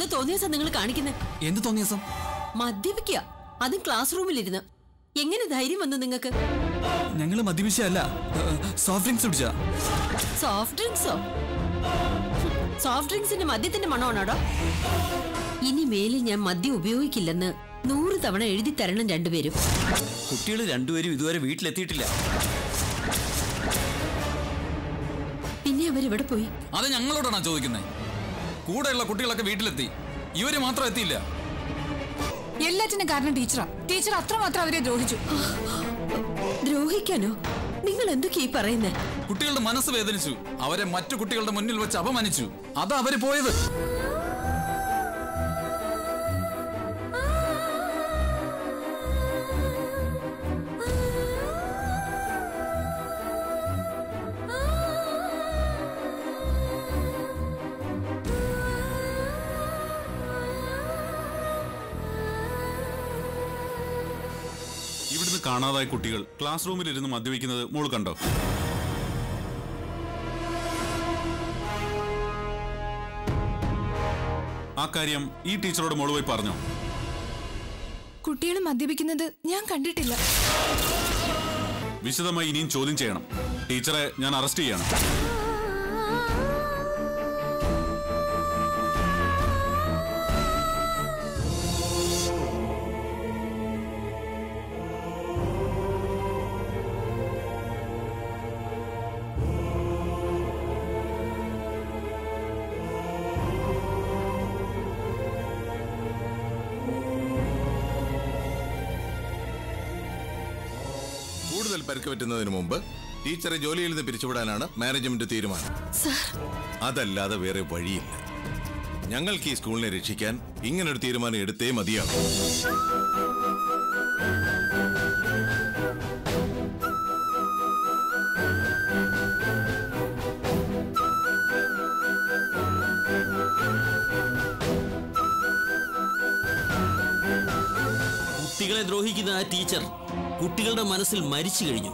എന്ത് തോന്നിയസാ നിങ്ങൾ കാണിക്കുന്നത് എന്ത് തോന്നിയ സം മദ്യപിക്കുക അതും ക്ലാസ് റൂമിലിരുന്ന് എങ്ങനെ ധൈര്യം വന്നു നിങ്ങൾക്ക്? ഞങ്ങൾ മദ്യപിച്ചല്ല സോഫ്റ്റ് ഡ്രിങ്ക്സ് കുടിച്ചാ സോഫ്റ്റ് ഡ്രിങ്ക്സോ സോഫ്റ്റ് ഡ്രിങ്ക്സിന്റെ മദ്യത്തിന്റെ മണമാണോടോ? ഇനി മേലിൽ ഞാൻ മദ്യം ഉപയോഗിക്കില്ലെന്ന് നൂറ് തവണ എഴുതി തരണം രണ്ടുപേരും. കുട്ടികൾ രണ്ടുപേരും ഇതുവരെ വീട്ടിലെത്തിയിട്ടില്ല. പിന്നെ അവരിവിടെ പോയി? അത് ഞങ്ങളോടാണോ ചോദിക്കുന്നത് കൂടെയുള്ള കുട്ടികളൊക്കെ വീട്ടിലെത്തി. ഇവർ മാത്രം എത്തിയില്ല. എല്ലാറ്റിനും കാരണം ടീച്ചറാ. ടീച്ചർ അത്രമാത്രം അവരെ ദ്രോഹിച്ചു. ദ്രോഹിക്കാനോ? നിങ്ങൾ എന്തൊക്കെയാ ഈ പറയുന്നേ? കുട്ടികളുടെ മനസ്സ് വേദനിച്ചു. അവരെ മറ്റു കുട്ടികളുടെ മുന്നിൽ വെച്ച് അപമാനിച്ചു. അതാ അവർ പോയത്. കാണാതായ കുട്ടികൾ ക്ലാസ് റൂമിൽ ഇരുന്ന് മദ്യപിക്കുന്നത് മോൾ കണ്ടോ? ആ കാര്യം ഈ ടീച്ചറോട് മോൾ പോയി പറഞ്ഞോ? കുട്ടികൾ മദ്യപിക്കുന്നത് ഞാൻ കണ്ടിട്ടില്ല. വിശദമായി ഇനിയും ചോദ്യം ചെയ്യണം. ടീച്ചറെ ഞാൻ അറസ്റ്റ് ചെയ്യണം. പറ്റുന്നതിന് മുമ്പ് ടീച്ചറെ ജോലിയിൽ നിന്ന് പിരിച്ചുവിടാനാണ് മാനേജ്മെന്റ് തീരുമാനം. അതല്ലാതെ വേറെ വഴിയില്ല. ഞങ്ങൾക്ക് ഈ സ്കൂളിനെ രക്ഷിക്കാൻ ഇങ്ങനൊരു തീരുമാനം എടുത്തേ മതിയാകും. കുട്ടികളെ ദ്രോഹിക്കുന്ന ആ ടീച്ചർ കുട്ടികളുടെ മനസ്സിൽ മരിച്ചു കഴിഞ്ഞു.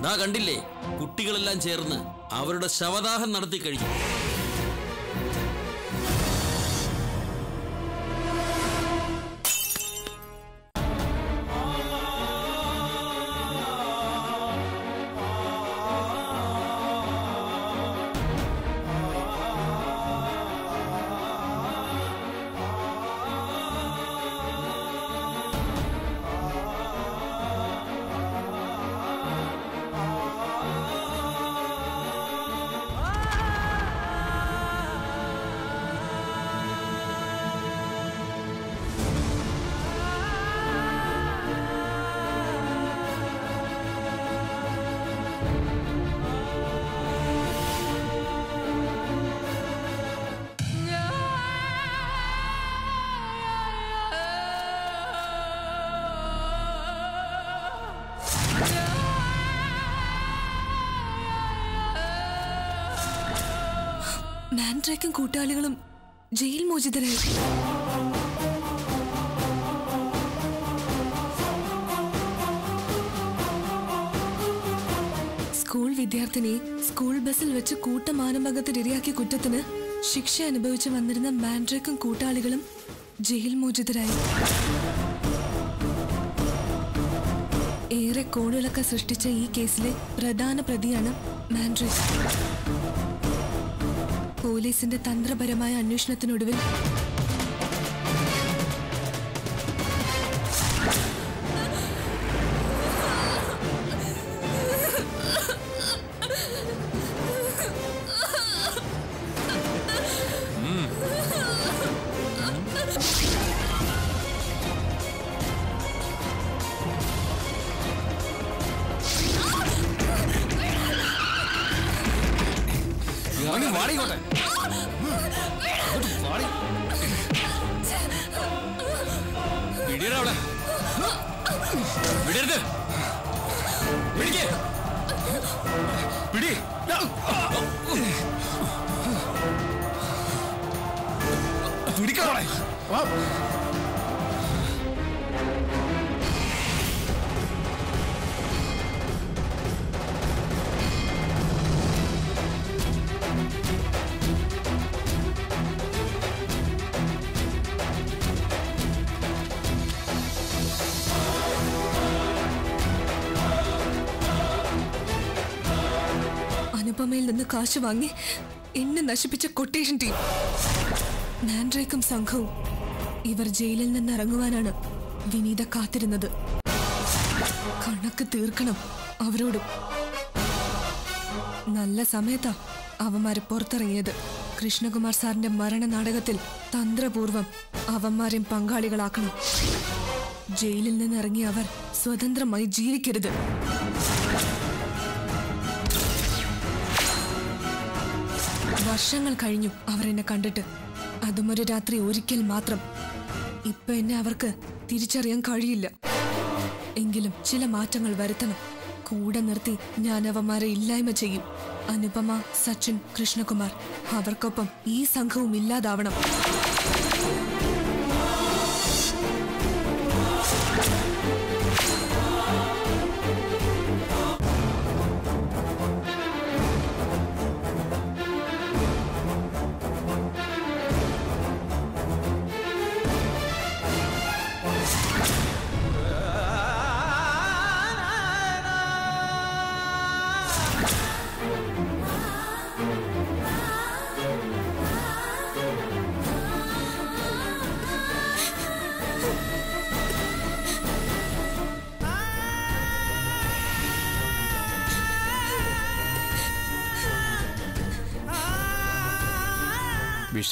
ദാ കണ്ടില്ലേ? കുട്ടികളെല്ലാം ചേർന്ന് അവരുടെ ശവദാഹം നടത്തി കഴിഞ്ഞു. മാൻഡ്രേക്കും കൂട്ടാളികളും ജയിൽ മോചിതരായി. സ്കൂൾ വിദ്യാർത്ഥിനി സ്കൂൾ ബസ്സിൽ വെച്ച് കൂട്ടമാനഭംഗത്തിനിരയാക്കിയ കുറ്റത്തിന് ശിക്ഷ അനുഭവിച്ചു വന്നിരുന്ന മാൻഡ്രേക്കും കൂട്ടാളികളും ജയിൽ മോചിതരായി. ഏറെ കോളിളക്ക സൃഷ്ടിച്ച ഈ കേസിലെ പ്രധാന പ്രതിയാണ് മാൻഡ്രേക്ക് പോലീസിന്റെ തന്ത്രപരമായ അന്വേഷണത്തിനൊടുവിൽ നിന്ന് കാശ് വാങ്ങി എന്നെ നശിപ്പിച്ച കൊട്ടേഷൻ ടീം നാൻഡ്രേക്കും സംഘവും ഇവർ ജയിലിൽ നിന്ന് ഇറങ്ങുവാനാണ് വിനീത കാത്തിരുന്നത്. കണക്ക് തീർക്കണം അവരോടും. നല്ല സമയത്താ അവന്മാര് പുറത്തിറങ്ങിയത്. കൃഷ്ണകുമാർ സാറിന്റെ മരണ നാടകത്തിൽ തന്ത്രപൂർവം അവന്മാരെയും പങ്കാളികളാക്കണം. ജയിലിൽ നിന്നിറങ്ങിയ അവർ സ്വതന്ത്രമായി ജീവിക്കരുത്. വർഷങ്ങൾ കഴിഞ്ഞു അവർ എന്നെ കണ്ടിട്ട്. അതും ഒരു രാത്രി ഒരിക്കൽ മാത്രം. ഇപ്പൊ എന്നെ അവർക്ക് തിരിച്ചറിയാൻ കഴിയില്ല. എങ്കിലും ചില മാറ്റങ്ങൾ വരുത്തണം. കൂടെ നിർത്തി ഞാൻ അവന്മാരെ ഇല്ലായ്മ ചെയ്യും. അനുപമ സച്ചിൻ കൃഷ്ണകുമാർ അവർക്കൊപ്പം ഈ സംഘവും ഇല്ലാതാവണം.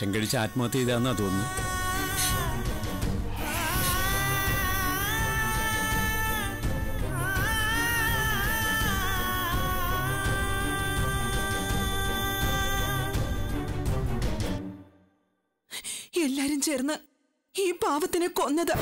വിഷം കഴിച്ച് ആത്മഹത്യ ചെയ്താന്നാ തോന്നുന്നു. എല്ലാരും ചേർന്ന് ഈ പാവത്തിനെ കൊന്നത്.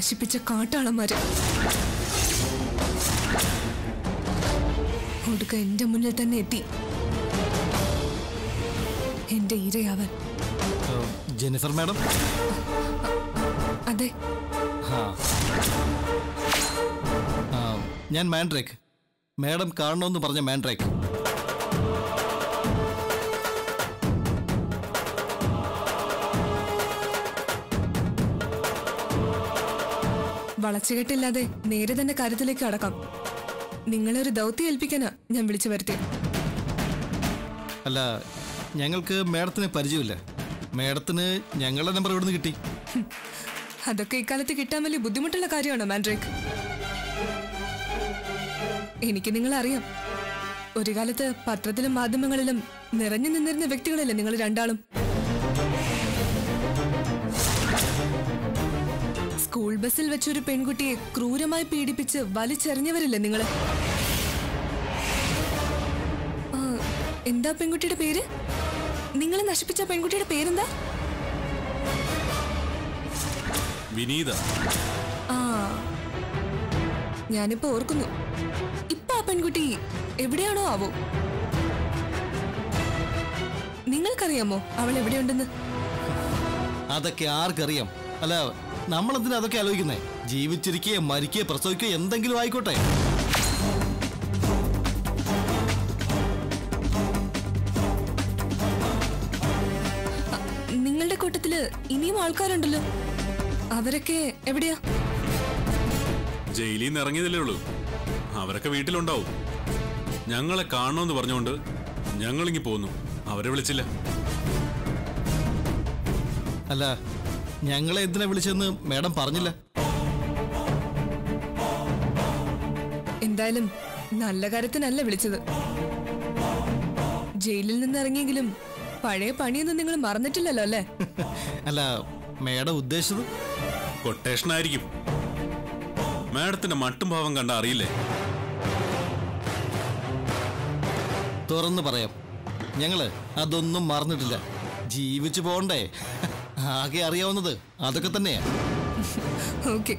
നശിപ്പിച്ച കാട്ടാളന്മാര്. ഒടുക്ക എന്റെ മുന്നിൽ തന്നെ എത്തി. എന്റെ ഇരയാവൻ. Jennifer madam? അതെ. ഞാൻ മാൻഡ്രേക്ക്. മാഡം കാണണമെന്ന് പറഞ്ഞ മാൻഡ്രേക്ക്. വളച്ചുകെട്ടില്ലാതെ നേരെ തന്നെ കാര്യത്തിലേക്ക് അടക്കാം നിങ്ങളെ ഒരു ദൗത്യം ഏൽപ്പിക്കാനാ ഞാൻ വിളിച്ചു വരുത്തി അല്ല ഞങ്ങൾക്ക് മേഡത്തിന് പരിചയമില്ല. മേഡത്തിന് ഞങ്ങളുടെ നമ്പർ എവിടെ നിന്ന് കിട്ടി. അതൊക്കെ ഇക്കാലത്ത് കിട്ടാൻ വലിയ ബുദ്ധിമുട്ടുള്ള കാര്യമാണോ മാൻഡ്രേക്ക് എനിക്ക് നിങ്ങളെ അറിയാം ഒരു കാലത്ത് പത്രത്തിലും മാധ്യമങ്ങളിലും നിറഞ്ഞു നിന്നിരുന്ന വ്യക്തികളല്ലേ നിങ്ങൾ രണ്ടാളും? സ്കൂൾ ബസ്സിൽ വെച്ചൊരു പെൺകുട്ടിയെ ക്രൂരമായി പീഡിപ്പിച്ച് വലിച്ചെറിഞ്ഞവരില്ലേ നിങ്ങൾ? എന്താ പെൺകുട്ടിയുടെ പേര്? നിങ്ങളെ നശിപ്പിച്ച പെൺകുട്ടിയുടെ പേരെന്താ? വിനീത. ആ ഞാനിപ്പോ ഓർക്കുന്നു. ഇപ്പൊ ആ പെൺകുട്ടി എവിടെയാണോ ആവോ? നിങ്ങൾക്കറിയാമോ അവൾ എവിടെയുണ്ടെന്ന്? അതൊക്കെ ആർക്കറിയാം? അല്ല നമ്മളെന്തിനാ അതൊക്കെ ആലോചിക്കുന്നേ? ജീവിച്ചിരിക്കുകയോ മരിക്കുകയോ പ്രസവിക്കുകയോ എന്തെങ്കിലും ആയിക്കോട്ടെ. നിങ്ങളുടെ കൂട്ടത്തിൽ ഇനിയും ആൾക്കാരുണ്ടല്ലോ. അവരൊക്കെ എവിടെയാ? ജയിലിൽ നിന്ന് ഇറങ്ങിയതല്ലേ ഉള്ളൂ. അവരൊക്കെ വീട്ടിലുണ്ടാവും. ഞങ്ങളെ കാണണമെന്ന് പറഞ്ഞുകൊണ്ട് ഞങ്ങളിങ്ങി പോന്നു. അവരെ വിളിച്ചില്ല. അല്ല ഞങ്ങളെ എന്തിനാ വിളിച്ചെന്ന് മാഡം പറഞ്ഞില്ല. എന്തായാലും നല്ല കാര്യത്തിനല്ല വിളിച്ചത്. ജയിലിൽ നിന്ന് ഇറങ്ങിയെങ്കിലും പഴയ പണിയൊന്നും നിങ്ങൾ മറന്നിട്ടില്ലല്ലോ അല്ലേ? അല്ല മേഡം ഉദ്ദേശിച്ചത്? കൊട്ടേഷൻ ആയിരിക്കും മാഡത്തിന്റെ മട്ടും ഭാവം കണ്ട അറിയില്ലേ? തുറന്നു പറയാം. ഞങ്ങൾ അതൊന്നും മറന്നിട്ടില്ല. ജീവിച്ചു പോണ്ടേ ആകെ അറിയാവുന്നത് അതൊക്കെ തന്നെയാ. ഓക്കെ.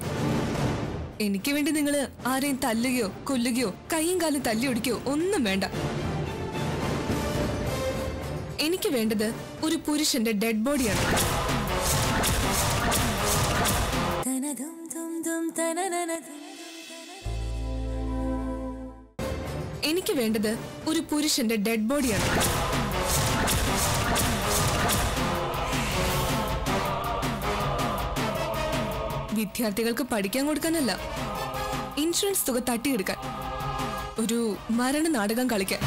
എനിക്ക് വേണ്ടി നിങ്ങൾ ആരെയും തല്ലുകയോ കൊല്ലുകയോ കൈയും കാലും തല്ലി ഒടിക്കുകയോ ഒന്നും വേണ്ട. എനിക്ക് വേണ്ടത് ഒരു പുരുഷന്റെ ഡെഡ് ബോഡിയാണ്. എനിക്ക് വേണ്ടത് ഒരു പുരുഷന്റെ ഡെഡ് ബോഡിയാണ്. വിദ്യാർത്ഥികൾക്ക് പഠിക്കാൻ കൊടുക്കാനല്ല. ഇൻഷുറൻസ് തുക തട്ടിയെടുക്കാൻ. ഒരു മരണ നാടകം കളിക്കാൻ.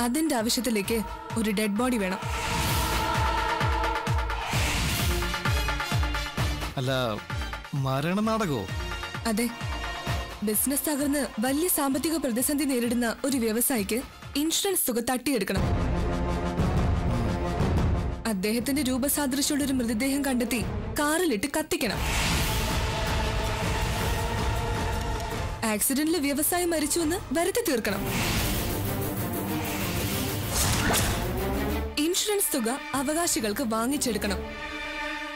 അതിന്റെ ആവശ്യത്തിലേക്ക് ഒരു ഡെഡ് ബോഡി വേണം. അല്ല മരണ നാടകമോ അതെ. ബിസിനസ് തകർന്ന് വലിയ സാമ്പത്തിക പ്രതിസന്ധി നേരിടുന്ന ഒരു വ്യവസായിക്ക് ഇൻഷുറൻസ് തുക തട്ടിയെടുക്കണം. അദ്ദേഹത്തിന്റെ രൂപസാദൃശ്യമുള്ള ഒരു മൃതദേഹം കണ്ടെത്തി കാറിലിട്ട് കത്തിക്കണം. ആക്സിഡന്റിൽ വ്യവസായി മരിച്ചുവെന്ന് വരുത്തി തീർക്കണം. ഇൻഷുറൻസ് തുക അവകാശികൾക്ക് വാങ്ങിച്ചെടുക്കണം.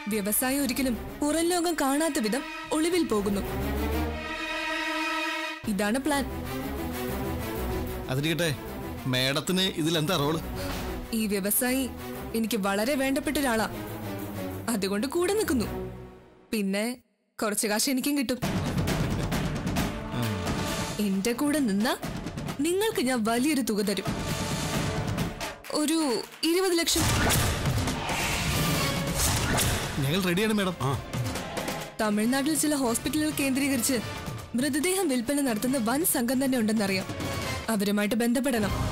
വ്യവസായം ഒരിക്കലും പുറം ലോകം കാണാത്ത വിധം ഒളിവിൽ പോകുന്നു. ഇതാണ് പ്ലാൻ. അതിരിക്കട്ടെ മേഡത്തിന് ഇതിൽ എന്താ റോൾ? ഈ വ്യവസായി എനിക്ക് വളരെ വേണ്ടപ്പെട്ട ഒരാളാ. അതുകൊണ്ട് കൂടെ നിൽക്കുന്നു. പിന്നെ കുറച്ച് കാശ് എനിക്കും കിട്ടും. എന്റെ കൂടെ നിന്ന നിങ്ങൾക്ക് ഞാൻ വലിയൊരു തുക തരും. ഒരു ഇരുപത് ലക്ഷം. ഞങ്ങൾ റെഡിയാണ് മാഡം. തമിഴ്നാട്ടിൽ ചില ഹോസ്പിറ്റലുകൾ കേന്ദ്രീകരിച്ച് മൃതദേഹം വിൽപ്പന നടത്തുന്ന വൻ സംഘം തന്നെ ഉണ്ടെന്നറിയാം. അവരുമായിട്ട് ബന്ധപ്പെടണം.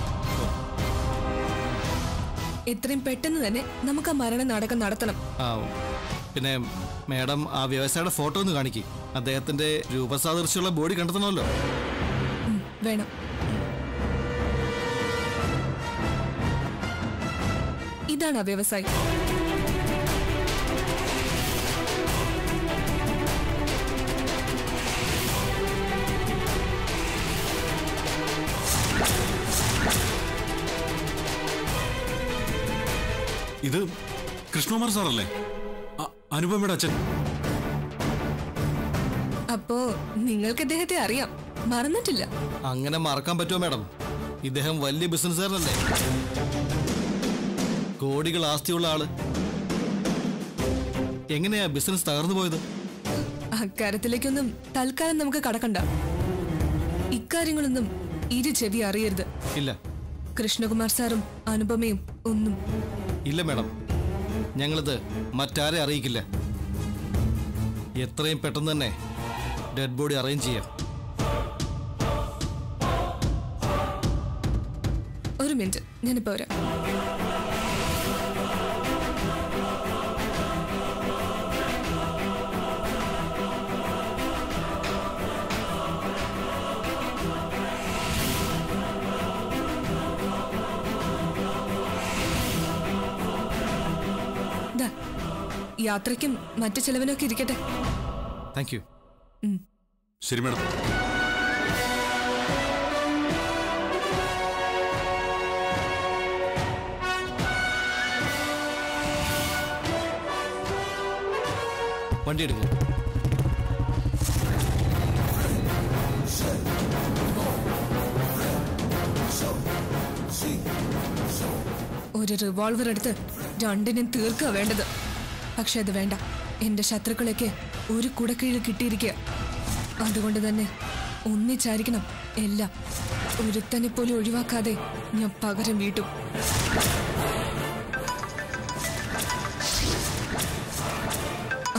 എത്രയും പെട്ടെന്ന് തന്നെ നമുക്ക് ആ മരണ നാടകം നടത്തണം. പിന്നെ മാഡം ആ വ്യവസായിയുടെ ഫോട്ടോ ഒന്ന് കാണിക്കും. അദ്ദേഹത്തിന്റെ രൂപസാദൃശ്യമുള്ള ബോഡി കണ്ടെത്തണമല്ലോ. വേണം. ഇതാണ് ആ വ്യവസായി. ഇത് കൃഷ്ണകുമാർ സാറല്ലേ? അനുപമയുടെ അച്ഛൻ. അപ്പോ നിങ്ങൾക്ക് ഇദ്ദേഹത്തെ അറിയാം. മറന്നിട്ടില്ല. അങ്ങനെ മറക്കാൻ പറ്റുമോ മാഡം? ഇദ്ദേഹം വലിയ ബിസിനസ്സുകാരനല്ലേ? കോടികൾ ആസ്തിയുള്ള ആൾ. എങ്ങനെയാ ബിസിനസ് തകർന്നു പോയത്? അക്കാര്യത്തിലേക്കൊന്നും തൽക്കാലം നമുക്ക് കടക്കണ്ട. ഇക്കാര്യങ്ങളൊന്നും ഇരു ചെവി അറിയരുത്. ഇല്ല. കൃഷ്ണകുമാർ സാറും അനുപമയും ഒന്നും ഇല്ല മാഡം. ഞങ്ങളിത് മറ്റാരെ അറിയിക്കില്ല. എത്രയും പെട്ടെന്ന് തന്നെ ഡെഡ് ബോഡി അറേഞ്ച് ചെയ്യാം. ഒരു മിനിറ്റ് ഞാനിപ്പോ വരാം. യാത്രയ്ക്കും മറ്റു ചെലവിനൊക്കെ ഇരിക്കട്ടെ. താങ്ക് യു ശരി മാഡം. വണ്ടി എടുക്കും. ഒരു റിവോൾവർ എടുത്ത് രണ്ടിനും തീർക്കുക വേണ്ടത്. പക്ഷെ അത് വേണ്ട. എന്റെ ശത്രുക്കളൊക്കെ ഒരു കുടക്കീഴിൽ കിട്ടിയിരിക്കുക അതുകൊണ്ട് തന്നെ ഒന്നിച്ചായിരിക്കണം എല്ലാം. ഒരുത്തനെ പോലും ഒഴിവാക്കാതെ ഞാൻ പകരം വീട്ടും.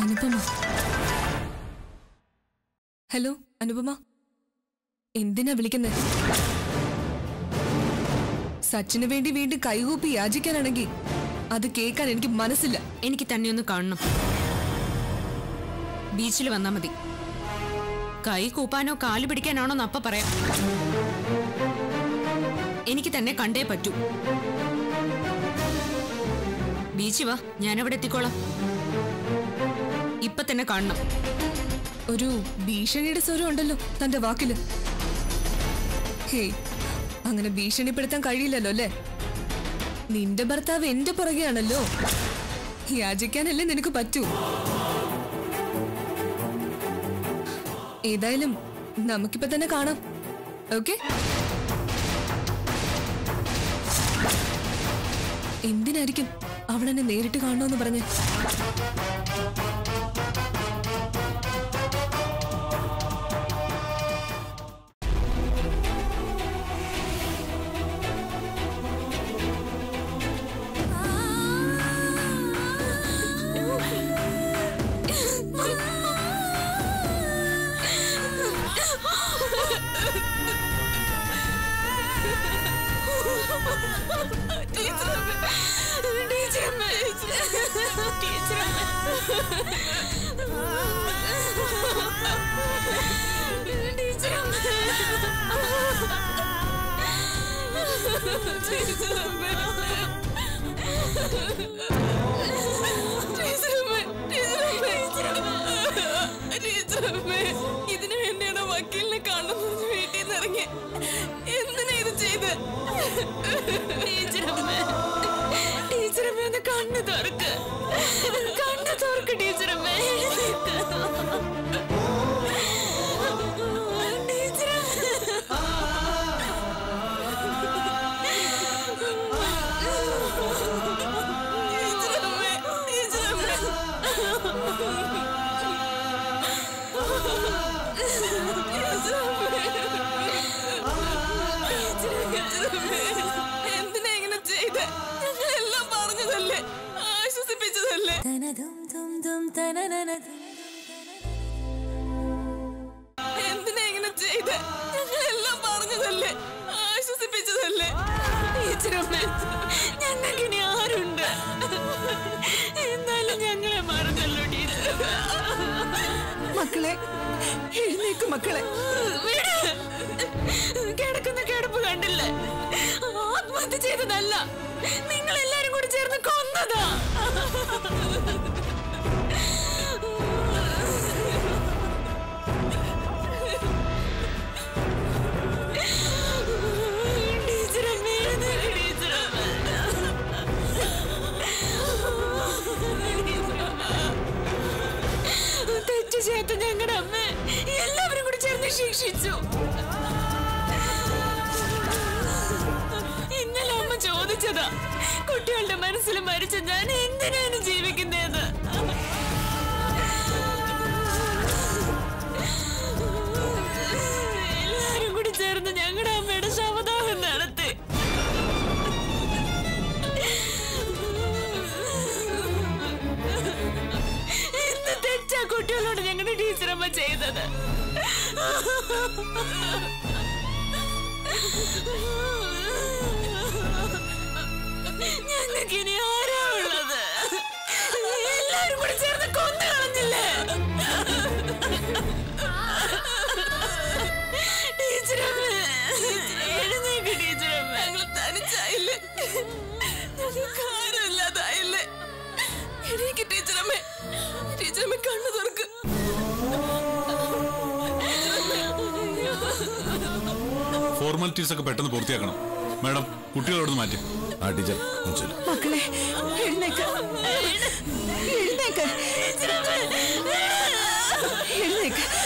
അനുപമ. ഹലോ അനുപമ. എന്തിനാ വിളിക്കുന്നത് സച്ചിന് വേണ്ടി വീണ്ടും കൈകൂപ്പി യാചിക്കാനാണെങ്കിൽ അത് കേൾക്കാൻ എനിക്ക് മനസ്സില്ല. എനിക്ക് തന്നെ ഒന്ന് കാണണം. ബീച്ചിൽ വന്നാ മതി. കൈ കൂപ്പാനോ കാൽ പിടിക്കാനാണോ അപ്പ പറയാം. എനിക്ക് തന്നെ കണ്ടേ പറ്റൂ. ബീച്ച് വാ ഞാനവിടെ എത്തിക്കോളാം. ഇപ്പൊ തന്നെ കാണണം. ഒരു ഭീഷണിയുടെ സ്വരം ഉണ്ടല്ലോ തന്റെ വാക്കിൽ. ഹേ അങ്ങനെ ഭീഷണിപ്പെടുത്താൻ കഴിയില്ലല്ലോ അല്ലേ? നിന്റെ ഭർത്താവ് എന്റെ പുറകെയാണല്ലോ. യാചിക്കാനല്ലേ നിനക്ക് പറ്റൂ. ഏതായാലും നമുക്കിപ്പോ തന്നെ കാണാം. ഓക്കെ? എന്തിനായിരിക്കും അവളെന്നെ നേരിട്ട് കാണണമെന്ന് പറഞ്ഞ്? ഇതിനു വേണ്ടിയാണ് വക്കീലിനെ കാണുന്നത് വീട്ടിൽ നിന്ന് ഇറങ്ങി എന്തിനാ ഇത് ചെയ്ത്? ടീച്ചറമ്മ. കണ്ണു തുറക്ക് ടീച്ചറമ്മ ചെയ്തതല്ല. നിങ്ങൾ എല്ലാരും കൂടി ചേർന്ന് കൊന്നതാ. ഞങ്ങളുടെ അമ്മ എല്ലാവരും കൂടി ചേർന്ന് ശിക്ഷിച്ചു. കുട്ടികളുടെ മനസ്സിൽ മരിച്ച ഞാൻ എന്തിനാണ് ജീവിക്കുന്നതെന്ന്? എണീക്ക് ടീച്ചറമ്മേ ടീച്ചറമ്മ കണ്ണു തുറക്ക്. ഫോർമാലിറ്റീസ് ഒക്കെ പെട്ടെന്ന് പൂർത്തിയാക്കണം. മാഡം കുട്ടികളോട് മാറ്റി. ആ ടീച്ചർ മക്കളെ എഴുന്നേക്ക്. എഴുന്നേക്ക്. എഴുന്നേക്ക്.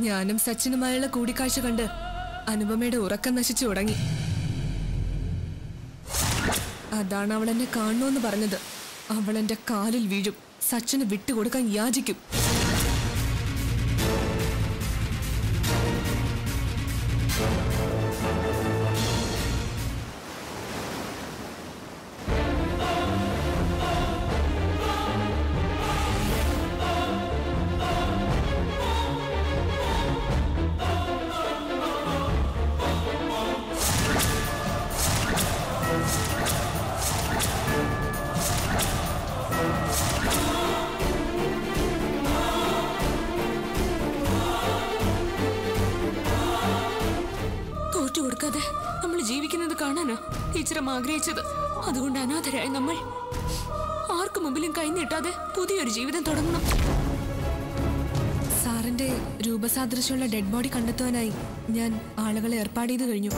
ഞാനും സച്ചിനുമായുള്ള കൂടിക്കാഴ്ച കണ്ട് അനുപമയുടെ ഉറക്കം നശിച്ചു തുടങ്ങി. അതാണ് അവൾ എന്നെ കാണണമെന്ന് പറഞ്ഞത്. അവൾ എന്റെ കാലിൽ വീഴും. സച്ചിന് വിട്ടുകൊടുക്കാൻ യാചിക്കും. ആഗ്രഹിച്ചത്. അതുകൊണ്ട് അനാഥരായ നമ്മൾ ആർക്കു മുമ്പിലും കൈ നീട്ടാതെ പുതിയൊരു ജീവിതം തുടങ്ങണം. സാറിന്റെ രൂപസാദൃശ്യമുള്ള ഡെഡ് ബോഡി കണ്ടെത്തുവാനായി ഞാൻ ആളുകളെ ഏർപ്പാട് ചെയ്ത് കഴിഞ്ഞു.